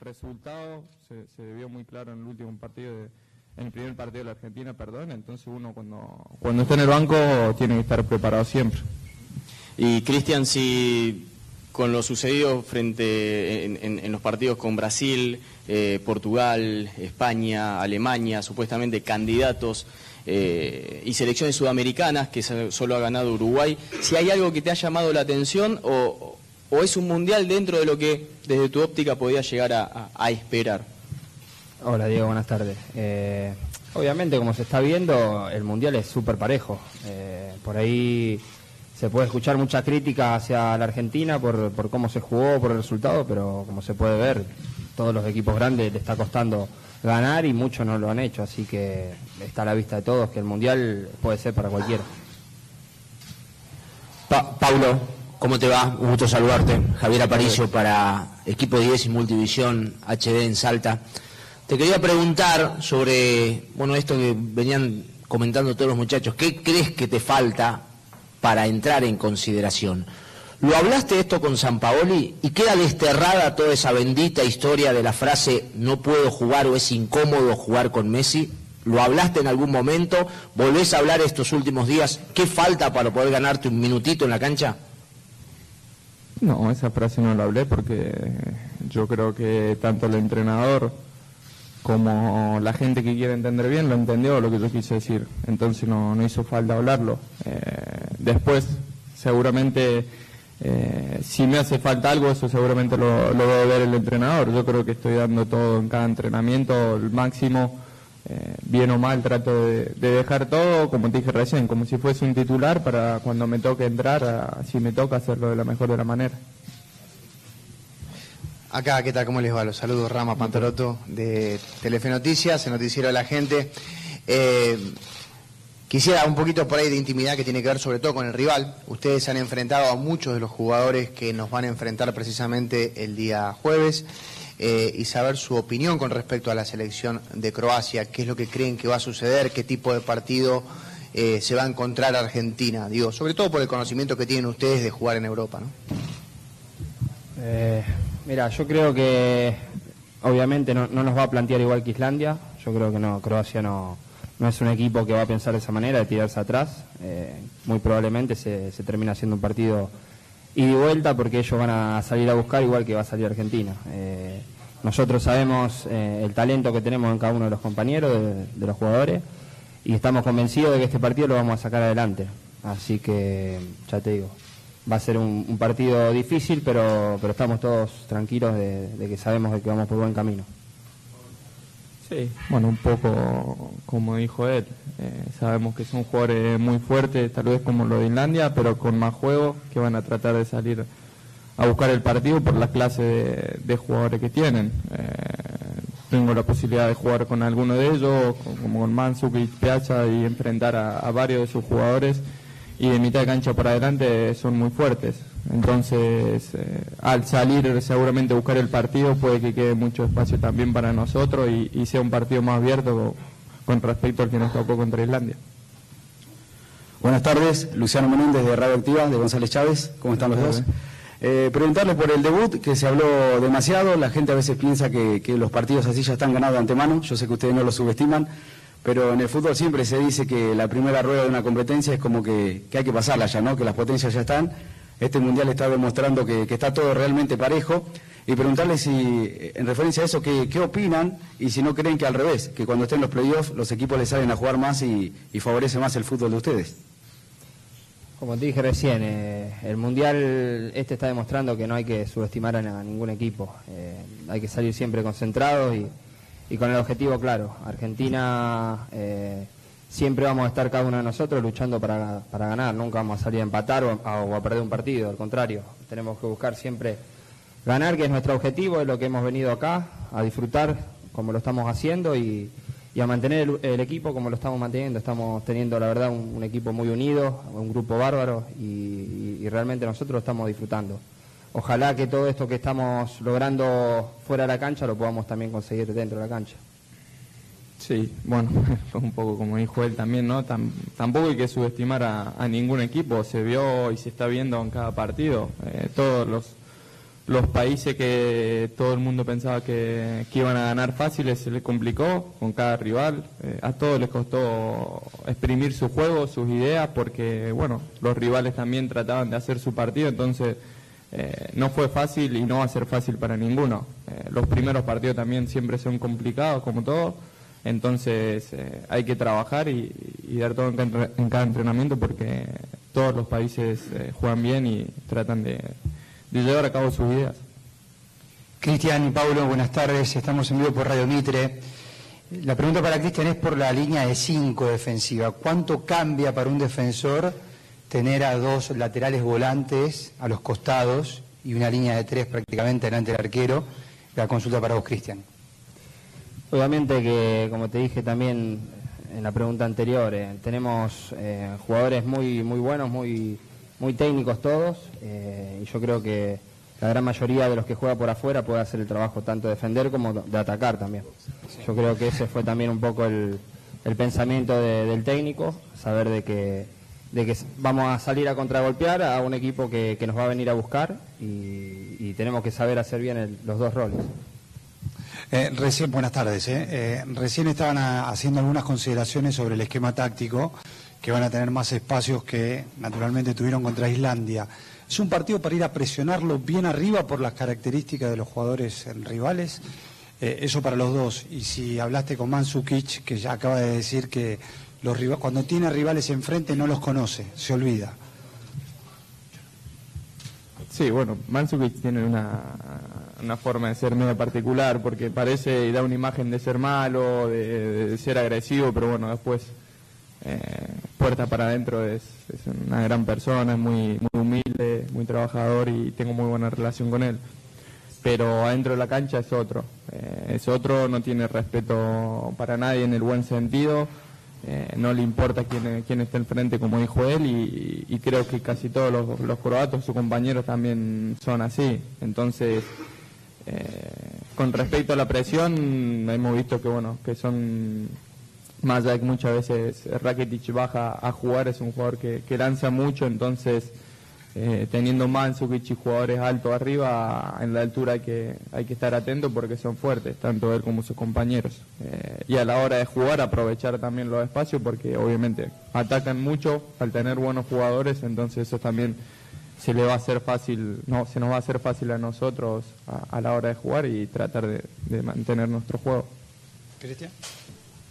resultado se, se vio muy claro en el último partido, de, en el primer partido de la Argentina, perdón, entonces uno cuando, cuando está en el banco tiene que estar preparado siempre. Y Cristian, si con lo sucedido frente en, los partidos con Brasil, eh, Portugal, España, Alemania, supuestamente candidatos eh, y selecciones sudamericanas, que solo ha ganado Uruguay, si hay algo que te ha llamado la atención o, es un mundial dentro de lo que desde tu óptica podía llegar a, esperar. Hola Diego, buenas tardes. Eh, obviamente, como se está viendo, el mundial es súper parejo. por ahí se puede escuchar mucha crítica hacia la Argentina por, por, cómo se jugó, por el resultado, pero como se puede ver, todos los equipos grandes le está costando ganar y muchos no lo han hecho, así que está a la vista de todos que el Mundial puede ser para cualquiera. Paulo, ¿cómo te va? Un gusto saludarte. Javier Aparicio para Equipo 10 y Multivisión HD en Salta. Te quería preguntar sobre, bueno, esto que venían comentando todos los muchachos, ¿qué crees que te falta para entrar en consideración. ¿Lo hablaste esto con San Paoli y queda desterrada toda esa bendita historia de la frase no puedo jugar o es incómodo jugar con Messi? ¿Lo hablaste en algún momento? ¿Volvés a hablar estos últimos días? ¿Qué falta para poder ganarte un minutito en la cancha? No, esa frase no la hablé porque yo creo que tanto el entrenador como la gente que quiere entender bien lo entendió lo que yo quise decir. Entonces no, no hizo falta hablarlo. Eh, después, seguramente, eh, si me hace falta algo, eso seguramente lo, lo debe ver el entrenador. Yo creo que estoy dando todo en cada entrenamiento, el máximo. Eh, bien o mal trato de, dejar todo, como te dije recién, como si fuese un titular para cuando me toque entrar, si me toca hacerlo de la mejor de la manera. Acá, ¿qué tal? ¿Cómo les va? Los saludos, Rama Pantoroto de Telefe Noticias, el noticiero de la gente. Eh, quisiera un poquito por ahí de intimidad que tiene que ver sobre todo con el rival. Ustedes han enfrentado a muchos de los jugadores que nos van a enfrentar precisamente el día jueves eh, y saber su opinión con respecto a la selección de Croacia. ¿Qué es lo que creen que va a suceder? ¿Qué tipo de partido eh, se va a encontrar Argentina? Digo, sobre todo por el conocimiento que tienen ustedes de jugar en Europa, ¿no? Mira, yo creo que obviamente no, nos va a plantear igual que Islandia. Yo creo que no, Croacia no, no es un equipo que va a pensar de esa manera, de tirarse atrás. Eh, muy probablemente se, termina haciendo un partido y vuelta porque ellos van a salir a buscar igual que va a salir Argentina. Eh, nosotros sabemos eh, el talento que tenemos en cada uno de los compañeros, de, los jugadores, y estamos convencidos de que este partido lo vamos a sacar adelante. Así que, ya te digo, va a ser un, partido difícil, pero, pero estamos todos tranquilos de, que sabemos que vamos por buen camino. Sí, bueno, un poco como dijo él, eh, sabemos que son jugadores muy fuertes, tal vez como lo de Inlandia, pero con más juego, que van a tratar de salir a buscar el partido por la clase de, jugadores que tienen. Eh, tengo la posibilidad de jugar con alguno de ellos, como con Mansuk y Piazza, y enfrentar a varios de sus jugadores y de mitad de cancha para adelante son muy fuertes. Entonces, eh, al salir seguramente a buscar el partido, puede que quede mucho espacio también para nosotros y, sea un partido más abierto con, respecto al que nos tocó contra Islandia. Buenas tardes, Luciano Menéndez de Radio Activa, de González Chávez. ¿Cómo están los dos? Eh, preguntarle por el debut, que se habló demasiado. La gente a veces piensa que, que los partidos así ya están ganados de antemano. Yo sé que ustedes no lo subestiman pero en el fútbol siempre se dice que la primera rueda de una competencia es como que, hay que pasarla ya, ¿no? Que las potencias ya están. Este mundial está demostrando que, está todo realmente parejo. Y preguntarle si, en referencia a eso, ¿qué, opinan y si no creen que al revés, que cuando estén los playoffs los equipos les salen a jugar más y, favorece más el fútbol de ustedes. Como te dije recién, eh, el Mundial este está demostrando que no hay que subestimar a, ningún equipo. Eh, hay que salir siempre concentrados y, y con el objetivo claro. Argentina eh, siempre vamos a estar cada uno de nosotros luchando para, ganar, nunca vamos a salir a empatar o a, perder un partido, al contrario, tenemos que buscar siempre ganar, que es nuestro objetivo, es lo que hemos venido acá, a disfrutar como lo estamos haciendo y, a mantener el, equipo como lo estamos manteniendo. Estamos teniendo, la verdad, un, equipo muy unido, un grupo bárbaro y realmente nosotros lo estamos disfrutando ojalá que todo esto que estamos logrando fuera de la cancha lo podamos también conseguir dentro de la cancha. Sí, bueno, un poco como dijo él también, ¿no? tampoco hay que subestimar a, ningún equipo, se vio y se está viendo en cada partido. Eh, todos los, los países que todo el mundo pensaba que, iban a ganar fáciles se les complicó con cada rival. Eh, a todos les costó exprimir su juego, sus ideas, porque bueno, los rivales también trataban de hacer su partido, entonces eh, no fue fácil y no va a ser fácil para ninguno. Eh, los primeros partidos también siempre son complicados, como todo, entonces hay que trabajar y, dar todo en cada entrenamiento porque todos los países juegan bien y tratan de llevar a cabo sus ideas. Cristian y Paulo, buenas tardes. Estamos en vivo por Radio Mitre. La pregunta para Cristian es por la línea de 5 defensiva. ¿Cuánto cambia para un defensor tener a dos laterales volantes a los costados y una línea de tres prácticamente delante del arquero? La consulta para vos, Cristian. Obviamente que, como te dije también en la pregunta anterior, eh, tenemos eh, jugadores muy, muy buenos, muy muy técnicos todos, eh, y yo creo que la gran mayoría de los que juega por afuera puede hacer el trabajo tanto de defender como de atacar también. Yo creo que ese fue también un poco el, pensamiento del técnico, saber de que, de que vamos a salir a contragolpear a un equipo que, nos va a venir a buscar y, tenemos que saber hacer bien los dos roles. Eh, recién, buenas tardes. Eh. recién estaban haciendo algunas consideraciones sobre el esquema táctico que van a tener más espacios que naturalmente tuvieron contra Islandia. Es un partido para ir a presionarlo bien arriba por las características de los jugadores rivales. Eh, eso para los dos. Y si hablaste con Mansukic, que ya acaba de decir que los cuando tiene rivales enfrente no los conoce, se olvida. Sí, bueno, Mansukic tiene una, una forma de ser medio particular, porque parece y da una imagen de ser malo, de ser agresivo, pero bueno, después eh, puerta para adentro es, una gran persona, es muy, muy humilde, muy trabajador y tengo muy buena relación con él. Pero adentro de la cancha es otro, eh, es otro, no tiene respeto para nadie en el buen sentido, eh, no le importa quién, quién está enfrente como dijo él y, creo que casi todos los, los croatos, sus compañeros también son así. Entonces, con respecto a la presión, hemos visto que bueno, que son más allá de que muchas veces Rakitic baja a jugar, es un jugador que, lanza mucho, entonces eh, teniendo Mansukic y jugadores altos arriba, en la altura hay que, hay que estar atento porque son fuertes, tanto él como sus compañeros. Eh, y a la hora de jugar aprovechar también los espacios porque obviamente atacan mucho al tener buenos jugadores, entonces eso también se le va a hacer fácil, no, se nos va a hacer fácil a nosotros a, la hora de jugar y tratar de, de mantener nuestro juego. Cristian.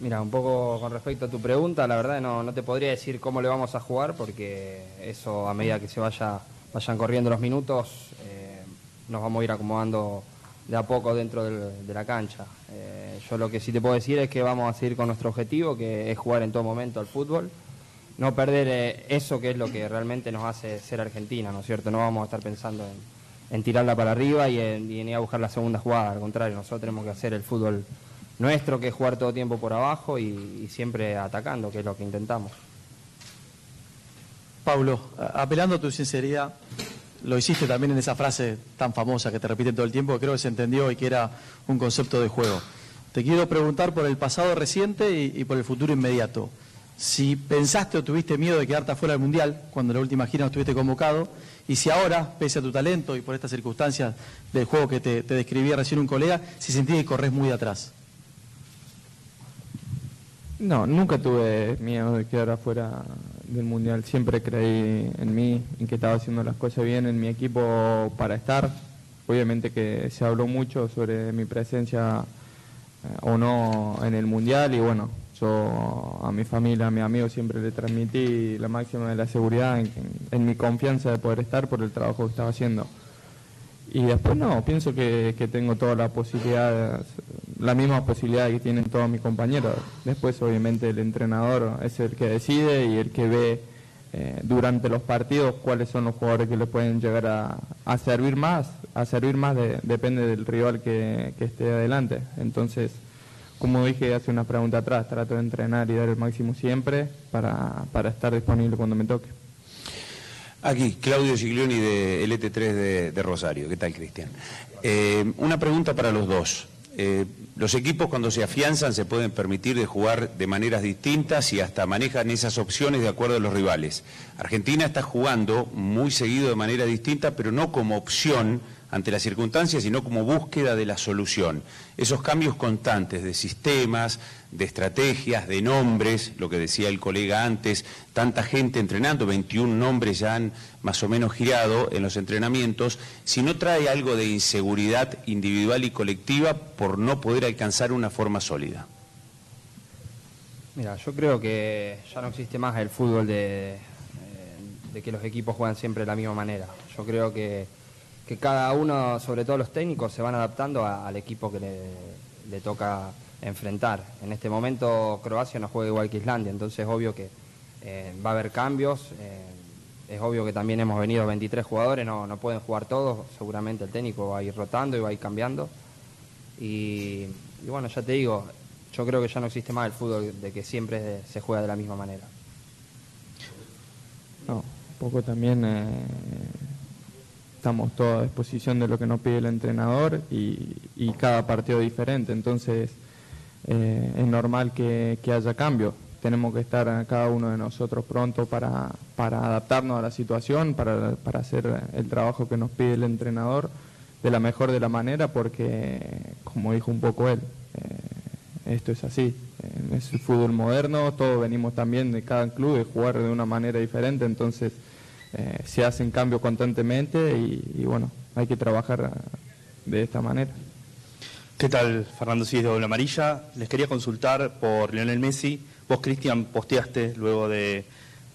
Mira, un poco con respecto a tu pregunta, la verdad no, no te podría decir cómo le vamos a jugar porque eso a medida que se vaya, vayan corriendo los minutos eh, nos vamos a ir acomodando de a poco dentro de la cancha. Eh, yo lo que sí te puedo decir es que vamos a seguir con nuestro objetivo, que es jugar en todo momento al fútbol, no perder eh, eso que es lo que realmente nos hace ser Argentina, ¿no es cierto? No vamos a estar pensando en, tirarla para arriba y en, y en ir a buscar la segunda jugada, al contrario, nosotros tenemos que hacer el fútbol nuestro, que es jugar todo tiempo por abajo y, siempre atacando, que es lo que intentamos. Pablo, apelando a tu sinceridad, lo hiciste también en esa frase tan famosa que te repiten todo el tiempo, que creo que se entendió y que era un concepto de juego. Te quiero preguntar por el pasado reciente y, por el futuro inmediato. Si pensaste o tuviste miedo de quedarte afuera del Mundial cuando en la última gira no estuviste convocado, y si ahora, pese a tu talento y por estas circunstancias del juego que te, describía recién un colega, si sentís que corres muy atrás. No, nunca tuve miedo de quedar afuera del Mundial. Siempre creí en mí, en que estaba haciendo las cosas bien en mi equipo para estar. Obviamente que se habló mucho sobre mi presencia eh, o no en el Mundial y bueno, yo a mi familia, a mis amigos siempre le transmití la máxima de la seguridad en mi confianza de poder estar por el trabajo que estaba haciendo. Y después no, pienso que, tengo toda la posibilidad, la misma posibilidad que tienen todos mis compañeros. Después obviamente el entrenador es el que decide y el que ve eh, durante los partidos cuáles son los jugadores que le pueden llegar a, servir más. A servir más depende del rival que, esté adelante. Entonces, como dije hace una pregunta atrás, trato de entrenar y dar el máximo siempre para, para estar disponible cuando me toque. Aquí, Claudio Giglioni de LT3 de, Rosario. ¿Qué tal, Cristian? Eh, una pregunta para los dos. Eh, los equipos cuando se afianzan se pueden permitir de jugar de maneras distintas y hasta manejan esas opciones de acuerdo a los rivales. Argentina está jugando muy seguido de manera distinta, pero no como opción ante las circunstancias, sino como búsqueda de la solución. Esos cambios constantes de sistemas, de estrategias, de nombres, lo que decía el colega antes, tanta gente entrenando, 21 nombres ya han más o menos girado en los entrenamientos, si no trae algo de inseguridad individual y colectiva por no poder alcanzar una forma sólida. Mira, yo creo que ya no existe más el fútbol de, eh, que los equipos juegan siempre de la misma manera. Yo creo que, que cada uno, sobre todo los técnicos, se van adaptando al equipo que le, toca enfrentar. En este momento Croacia no juega igual que Islandia, entonces es obvio que eh, va a haber cambios. Eh, es obvio que también hemos venido 23 jugadores, no, no pueden jugar todos, seguramente el técnico va a ir rotando y va a ir cambiando. Y, bueno, ya te digo, yo creo que ya no existe más el fútbol de que siempre se juega de la misma manera. No, un poco también eh, estamos todos a disposición de lo que nos pide el entrenador y, cada partido diferente, entonces eh, es normal que, haya cambio. Tenemos que estar cada uno de nosotros pronto para, para adaptarnos a la situación, para, para, hacer el trabajo que nos pide el entrenador de la mejor de la manera, porque, como dijo un poco él, eh, esto es así, es el fútbol moderno, todos venimos también de cada club de jugar de una manera diferente, entonces eh, se hacen cambios constantemente y, bueno, hay que trabajar de esta manera. ¿Qué tal? Fernando Cis de Doble Amarilla. Les quería consultar por Lionel Messi. Vos, Cristian, posteaste luego de,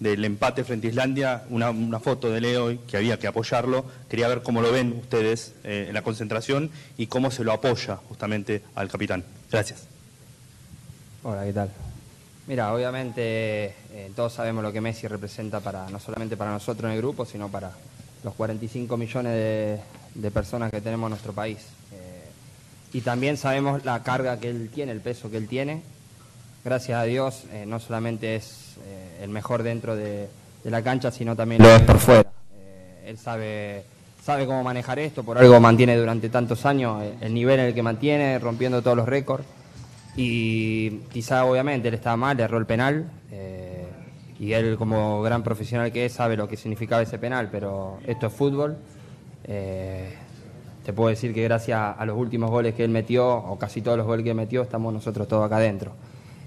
del empate frente a Islandia una, foto de Leo que había que apoyarlo. Quería ver cómo lo ven ustedes eh, en la concentración y cómo se lo apoya justamente al capitán. Gracias. Hola, ¿qué tal? Mira, obviamente eh, todos sabemos lo que Messi representa para no solamente para nosotros en el grupo, sino para los 45 millones de, personas que tenemos en nuestro país. Eh, y también sabemos la carga que él tiene, el peso que él tiene. Gracias a Dios, eh, no solamente es el mejor dentro de, la cancha, sino también lo es por fuera. él sabe, sabe cómo manejar esto, por algo mantiene durante tantos años el nivel en el que mantiene, rompiendo todos los récords. Y quizá obviamente él estaba mal, erró el penal. Eh, y él como gran profesional que es sabe lo que significaba ese penal, pero esto es fútbol. Eh, te puedo decir que gracias a los últimos goles que él metió, o casi todos los goles que metió, estamos nosotros todos acá adentro.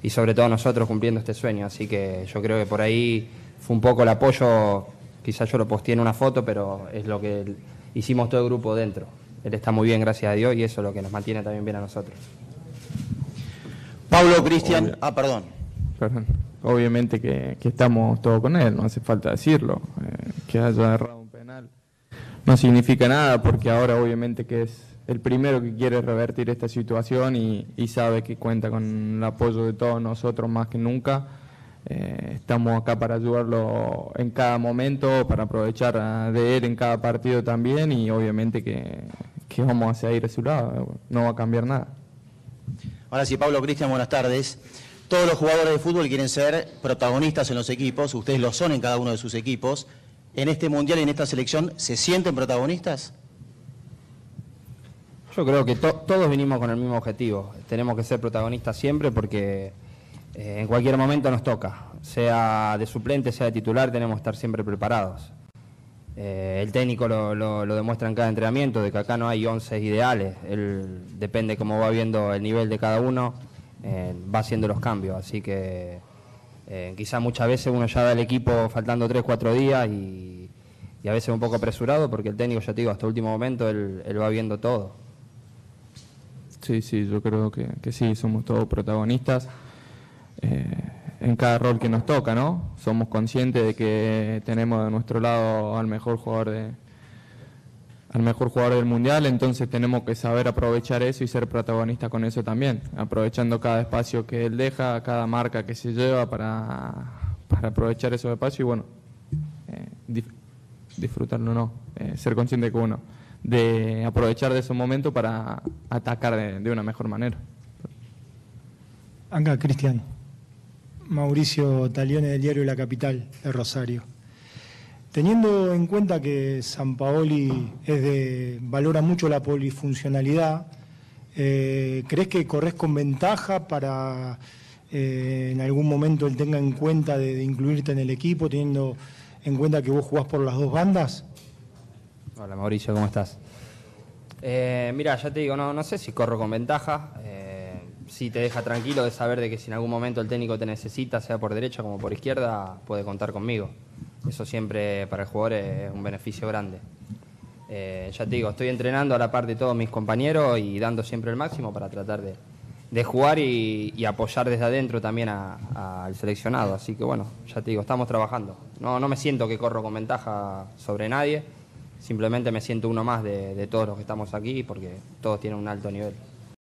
Y sobre todo nosotros cumpliendo este sueño. Así que yo creo que por ahí fue un poco el apoyo, quizás yo lo posteé en una foto, pero es lo que hicimos todo el grupo dentro. Él está muy bien, gracias a Dios, y eso es lo que nos mantiene también bien a nosotros. Pablo Cristian, ah, perdón. Perdón. Obviamente que, estamos todos con él, no hace falta decirlo. Eh, que haya errado un penal no significa nada porque ahora obviamente que es el primero que quiere revertir esta situación y, sabe que cuenta con el apoyo de todos nosotros más que nunca. Eh, estamos acá para ayudarlo en cada momento, para aprovechar de él en cada partido también y obviamente que, que vamos a seguir a su lado, no va a cambiar nada. Ahora sí, Pablo Cristian, buenas tardes. Todos los jugadores de fútbol quieren ser protagonistas en los equipos, ustedes lo son en cada uno de sus equipos. ¿En este mundial y en esta selección se sienten protagonistas? Yo creo que todos vinimos con el mismo objetivo. Tenemos que ser protagonistas siempre porque eh, en cualquier momento nos toca. Sea de suplente, sea de titular, tenemos que estar siempre preparados. Eh, el técnico lo, demuestra en cada entrenamiento, de que acá no hay 11 ideales. Él depende cómo va viendo el nivel de cada uno, eh, va haciendo los cambios. Así que eh, quizá muchas veces uno ya da el equipo faltando 3, 4 días y, a veces un poco apresurado porque el técnico, ya te digo, hasta el último momento él, va viendo todo. Sí, sí, yo creo que, que sí, somos todos protagonistas en cada rol que nos toca, ¿no? Somos conscientes de que tenemos de nuestro lado al mejor jugador de al mejor jugador del mundial, entonces tenemos que saber aprovechar eso y ser protagonistas con eso también, aprovechando cada espacio que él deja, cada marca que se lleva para, para aprovechar esos espacios y bueno, eh, disfrutarlo no, eh, ser consciente que uno, de aprovechar de esos momentos para atacar de, de una mejor manera. Anga Cristian. Mauricio Talione del diario La Capital de Rosario. Teniendo en cuenta que San Paoli es de, valora mucho la polifuncionalidad, eh, ¿crees que corres con ventaja para eh, en algún momento él tenga en cuenta de, incluirte en el equipo, teniendo en cuenta que vos jugás por las dos bandas? Hola Mauricio, ¿cómo estás? Eh, mira, ya te digo, no, no sé si corro con ventaja. Sí te deja tranquilo de saber de que si en algún momento el técnico te necesita, sea por derecha como por izquierda, puede contar conmigo. Eso siempre para el jugador es un beneficio grande. Eh, ya te digo, estoy entrenando a la par de todos mis compañeros y dando siempre el máximo para tratar de, jugar y, apoyar desde adentro también al seleccionado. Así que bueno, ya te digo, estamos trabajando. No, no me siento que corro con ventaja sobre nadie, simplemente me siento uno más de, de todos los que estamos aquí porque todos tienen un alto nivel.